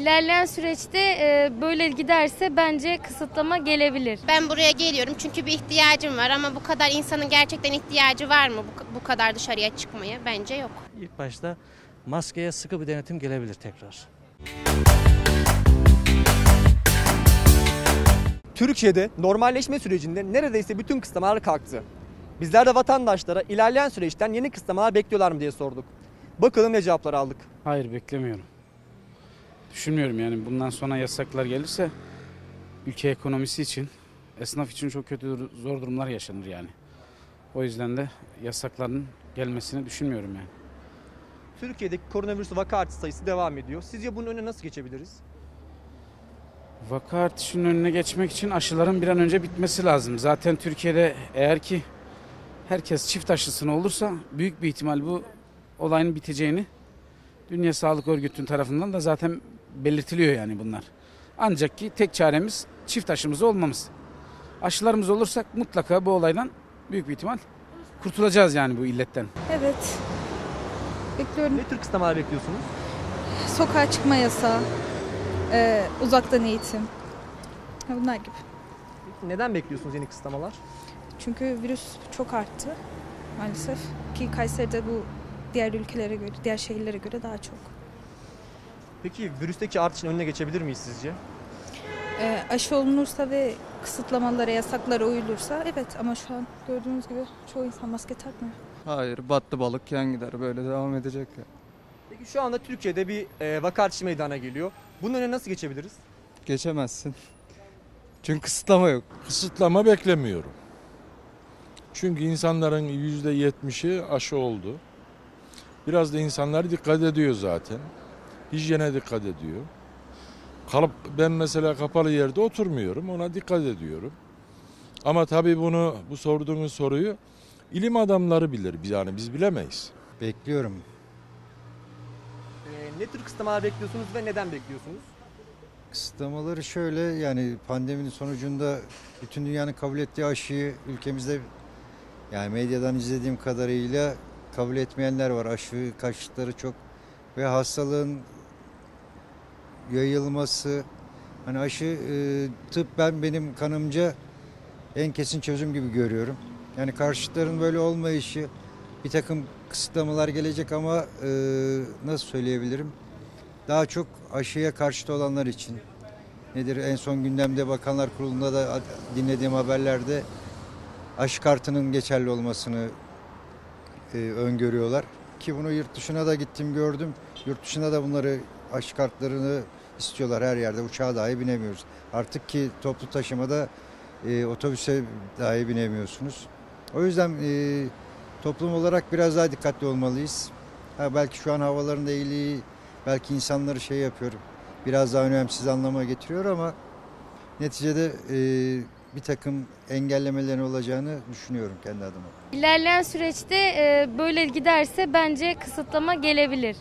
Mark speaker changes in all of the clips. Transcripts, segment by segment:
Speaker 1: İlerleyen süreçte e, böyle giderse bence kısıtlama gelebilir.
Speaker 2: Ben buraya geliyorum çünkü bir ihtiyacım var ama bu kadar insanın gerçekten ihtiyacı var mı bu, bu kadar dışarıya çıkmaya? Bence yok.
Speaker 3: İlk başta maskeye sıkı bir denetim gelebilir tekrar.
Speaker 4: Türkiye'de normalleşme sürecinde neredeyse bütün kısıtlamalar kalktı. Bizler de vatandaşlara ilerleyen süreçten yeni kısıtlamalar bekliyorlar mı diye sorduk. Bakalım ne cevaplar aldık.
Speaker 5: Hayır beklemiyorum. Düşünmüyorum yani bundan sonra yasaklar gelirse ülke ekonomisi için, esnaf için çok kötü zor durumlar yaşanır yani. O yüzden de yasakların gelmesini düşünmüyorum yani.
Speaker 4: Türkiye'deki koronavirüs vaka artış sayısı devam ediyor. Sizce bunun önüne nasıl geçebiliriz?
Speaker 5: Vaka artışının önüne geçmek için aşıların bir an önce bitmesi lazım. Zaten Türkiye'de eğer ki herkes çift aşısını olursa büyük bir ihtimal bu olayın biteceğini Dünya Sağlık Örgütü'nün tarafından da zaten belirtiliyor yani bunlar. Ancak ki tek çaremiz çift aşımız olmamız. Aşılarımız olursak mutlaka bu olaydan büyük bir ihtimal kurtulacağız yani bu illetten.
Speaker 6: Evet. Bekliyorum.
Speaker 4: Ne tür kısıtlamalar bekliyorsunuz?
Speaker 6: Sokağa çıkma yasağı, e, uzaktan eğitim. Bunlar gibi.
Speaker 4: Peki Neden bekliyorsunuz yeni kısıtlamalar?
Speaker 6: Çünkü virüs çok arttı maalesef. Ki Kayseri'de bu diğer ülkelere göre, diğer şehirlere göre daha çok.
Speaker 4: Peki virüsteki artışın önüne geçebilir miyiz sizce?
Speaker 6: E, aşı olunursa ve kısıtlamalara, yasaklara uyulursa evet ama şu an gördüğünüz gibi çoğu insan maske takmıyor.
Speaker 7: Hayır battı balık yan gider böyle devam edecek ya.
Speaker 4: Peki şu anda Türkiye'de bir e, vaka artışı meydana geliyor. Bunun önüne nasıl geçebiliriz?
Speaker 7: Geçemezsin. Çünkü kısıtlama yok.
Speaker 8: Kısıtlama beklemiyorum. Çünkü insanların yüzde yetmişi aşı oldu. Biraz da insanlar dikkat ediyor zaten. Hijyene dikkat ediyor. Kalıp ben mesela kapalı yerde oturmuyorum. Ona dikkat ediyorum. Ama tabii bunu bu sorduğunuz soruyu ilim adamları bilir. Yani biz bilemeyiz.
Speaker 9: Bekliyorum.
Speaker 4: E, ne tür kısıtlamalar bekliyorsunuz ve neden bekliyorsunuz?
Speaker 9: Kısıtlamaları şöyle yani pandeminin sonucunda bütün dünyanın kabul ettiği aşıyı ülkemizde yani medyadan izlediğim kadarıyla kabul etmeyenler var. Aşı karşıtları çok ve hastalığın yayılması hani aşı e, tıp ben benim kanımca en kesin çözüm gibi görüyorum. Yani karşıtların böyle olmayışı bir takım kısıtlamalar gelecek ama e, nasıl söyleyebilirim? Daha çok aşıya karşıt olanlar için. Nedir en son gündemde Bakanlar Kurulu'nda da dinlediğim haberlerde aşı kartının geçerli olmasını e, öngörüyorlar. Ki bunu yurt dışına da gittim gördüm. Yurt dışında da bunları aşı kartlarını istiyorlar her yerde. Uçağa dahi binemiyoruz. Artık ki toplu taşımada e, otobüse dahi binemiyorsunuz. O yüzden e, toplum olarak biraz daha dikkatli olmalıyız. Ha, belki şu an havaların da iyiliği belki insanları şey yapıyor. Biraz daha önemsiz anlama getiriyor ama neticede e, bir takım engellemelerin olacağını düşünüyorum kendi adıma.
Speaker 1: İlerleyen süreçte e, böyle giderse bence kısıtlama gelebilir.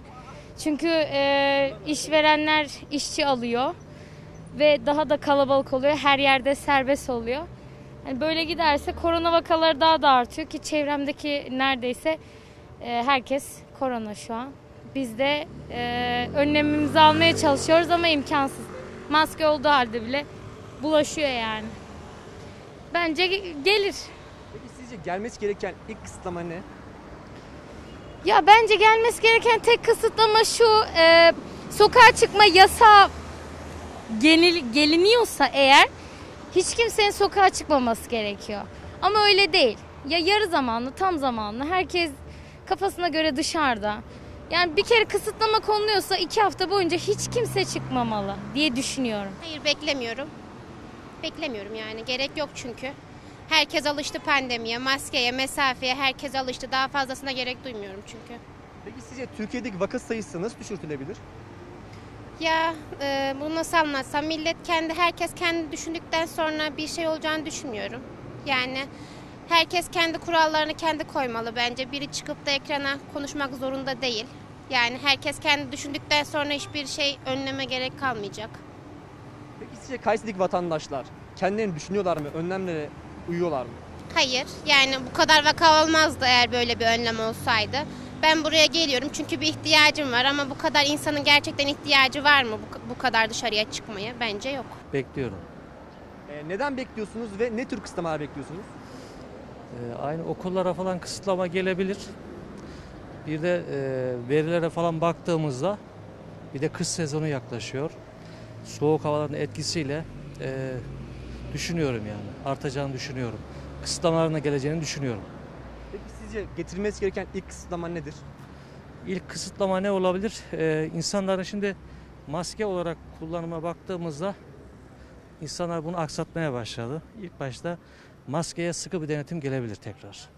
Speaker 1: Çünkü e, işverenler işçi alıyor ve daha da kalabalık oluyor. Her yerde serbest oluyor. Yani böyle giderse korona vakaları daha da artıyor ki çevremdeki neredeyse e, herkes korona şu an. Biz de e, önlemimizi almaya çalışıyoruz ama imkansız. Maske olduğu halde bile bulaşıyor yani. Bence ge- gelir.
Speaker 4: Peki sizce gelmesi gereken ilk kısıtlama ne?
Speaker 1: Ya bence gelmesi gereken tek kısıtlama şu e, sokağa çıkma yasağı genel, geliniyorsa eğer hiç kimsenin sokağa çıkmaması gerekiyor. Ama öyle değil. Ya yarı zamanlı tam zamanlı herkes kafasına göre dışarıda. Yani bir kere kısıtlama konuluyorsa iki hafta boyunca hiç kimse çıkmamalı diye düşünüyorum.
Speaker 2: Hayır beklemiyorum. Beklemiyorum yani gerek yok çünkü. Herkes alıştı pandemiye, maskeye, mesafeye herkes alıştı. Daha fazlasına gerek duymuyorum çünkü.
Speaker 4: Peki sizce Türkiye'deki vaka sayısı nasıl düşürtülebilir?
Speaker 2: Ya e, bunu nasıl anlatsam millet kendi herkes kendi düşündükten sonra bir şey olacağını düşünmüyorum. Yani herkes kendi kurallarını kendi koymalı bence. Biri çıkıp da ekrana konuşmak zorunda değil. Yani herkes kendi düşündükten sonra hiçbir şey önleme gerek kalmayacak.
Speaker 4: Peki sizce Kayseri'deki vatandaşlar kendilerini düşünüyorlar mı? Önlemlere uyuyorlar mı?
Speaker 2: Hayır yani bu kadar vaka olmazdı eğer böyle bir önlem olsaydı. Ben buraya geliyorum çünkü bir ihtiyacım var ama bu kadar insanın gerçekten ihtiyacı var mı bu, bu kadar dışarıya çıkmaya? Bence yok.
Speaker 3: Bekliyorum.
Speaker 4: Ee, neden bekliyorsunuz ve ne tür kısıtlamalar bekliyorsunuz?
Speaker 3: Ee, aynı okullara falan kısıtlama gelebilir. Bir de e, verilere falan baktığımızda bir de kış sezonu yaklaşıyor. Soğuk havaların etkisiyle e, düşünüyorum yani. Artacağını düşünüyorum. Kısıtlamaların da geleceğini düşünüyorum.
Speaker 4: Peki sizce getirilmesi gereken ilk kısıtlama nedir?
Speaker 3: İlk kısıtlama ne olabilir? Ee, insanların şimdi maske olarak kullanıma baktığımızda insanlar bunu aksatmaya başladı. İlk başta maskeye sıkı bir denetim gelebilir tekrar.